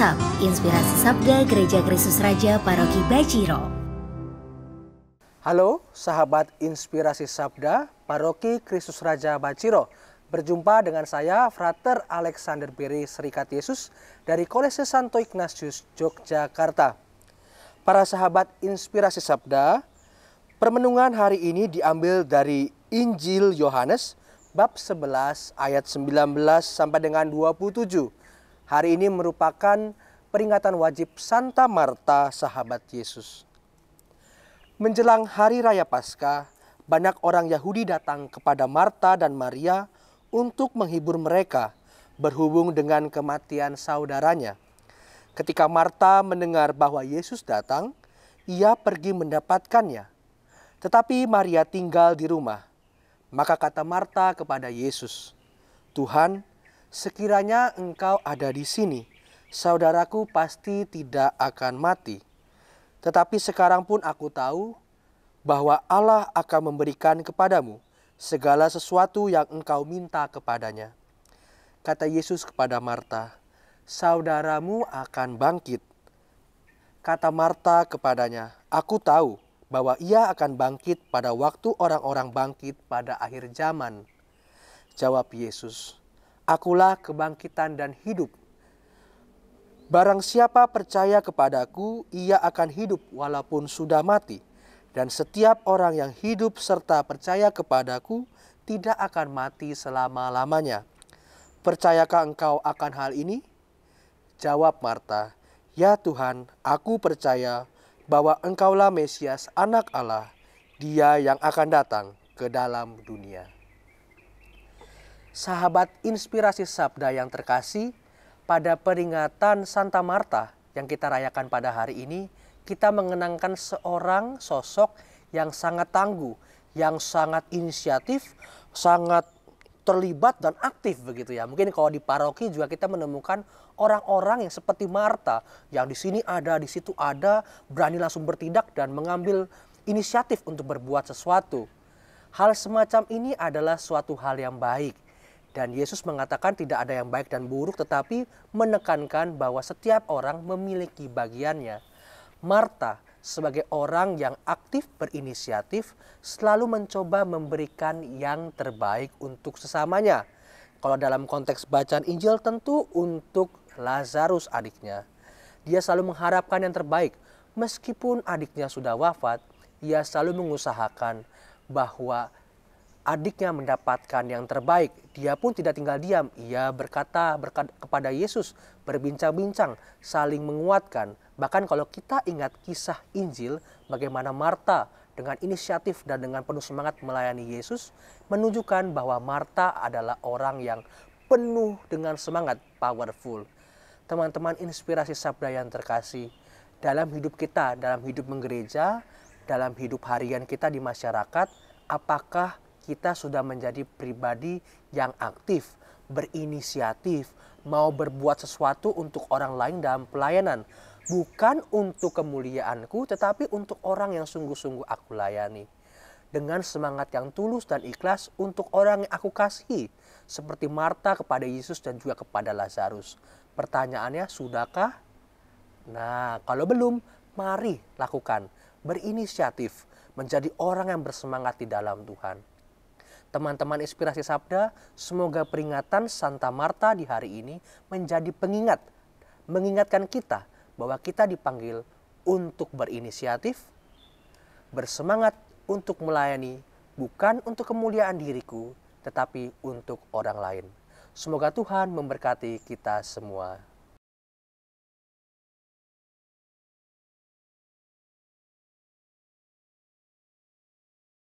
WhatsApp Inspirasi Sabda Gereja Kristus Raja Paroki Baciro. Halo sahabat Inspirasi Sabda Paroki Kristus Raja Baciro. Berjumpa dengan saya Frater Alexander Beri Serikat Yesus dari Kolese Santo Ignatius Yogyakarta. Para sahabat Inspirasi Sabda, permenungan hari ini diambil dari Injil Yohanes bab 11 ayat 19 sampai dengan 27 Hari ini merupakan peringatan wajib Santa Marta, sahabat Yesus. Menjelang hari raya Paskah, banyak orang Yahudi datang kepada Marta dan Maria untuk menghibur mereka berhubung dengan kematian saudaranya. Ketika Marta mendengar bahwa Yesus datang, ia pergi mendapatkannya. Tetapi Maria tinggal di rumah. Maka kata Marta kepada Yesus, "Tuhan, Sekiranya engkau ada di sini, saudaraku pasti tidak akan mati. Tetapi sekarang pun aku tahu bahwa Allah akan memberikan kepadamu segala sesuatu yang engkau minta kepadanya. Kata Yesus kepada Marta, saudaramu akan bangkit. Kata Marta kepadanya, aku tahu bahwa ia akan bangkit pada waktu orang-orang bangkit pada akhir zaman. Jawab Yesus, Akulah kebangkitan dan hidup. Barang siapa percaya kepadaku, ia akan hidup walaupun sudah mati. Dan setiap orang yang hidup serta percaya kepadaku tidak akan mati selama-lamanya. Percayakah engkau akan hal ini? Jawab Marta, Ya Tuhan, aku percaya bahwa engkaulah Mesias anak Allah, dia yang akan datang ke dalam dunia. Sahabat inspirasi sabda yang terkasih, pada peringatan Santa Marta yang kita rayakan pada hari ini, kita mengenangkan seorang sosok yang sangat tangguh, yang sangat inisiatif, sangat terlibat dan aktif begitu ya. Mungkin kalau di paroki juga kita menemukan orang-orang yang seperti Marta yang di sini ada, di situ ada, berani langsung bertindak dan mengambil inisiatif untuk berbuat sesuatu. Hal semacam ini adalah suatu hal yang baik dan Yesus mengatakan tidak ada yang baik dan buruk tetapi menekankan bahwa setiap orang memiliki bagiannya. Marta sebagai orang yang aktif berinisiatif selalu mencoba memberikan yang terbaik untuk sesamanya. Kalau dalam konteks bacaan Injil tentu untuk Lazarus adiknya. Dia selalu mengharapkan yang terbaik. Meskipun adiknya sudah wafat, ia selalu mengusahakan bahwa adiknya mendapatkan yang terbaik. Dia pun tidak tinggal diam. Ia berkata, kepada Yesus, berbincang-bincang, saling menguatkan. Bahkan kalau kita ingat kisah Injil, bagaimana Marta dengan inisiatif dan dengan penuh semangat melayani Yesus, menunjukkan bahwa Marta adalah orang yang penuh dengan semangat, powerful. Teman-teman inspirasi sabda yang terkasih, dalam hidup kita, dalam hidup menggereja, dalam hidup harian kita di masyarakat, apakah kita sudah menjadi pribadi yang aktif, berinisiatif, mau berbuat sesuatu untuk orang lain dalam pelayanan. Bukan untuk kemuliaanku, tetapi untuk orang yang sungguh-sungguh aku layani. Dengan semangat yang tulus dan ikhlas untuk orang yang aku kasihi. Seperti Marta kepada Yesus dan juga kepada Lazarus. Pertanyaannya, sudahkah? Nah, kalau belum, mari lakukan. Berinisiatif, menjadi orang yang bersemangat di dalam Tuhan teman-teman inspirasi sabda, semoga peringatan Santa Marta di hari ini menjadi pengingat, mengingatkan kita bahwa kita dipanggil untuk berinisiatif, bersemangat untuk melayani, bukan untuk kemuliaan diriku, tetapi untuk orang lain. Semoga Tuhan memberkati kita semua.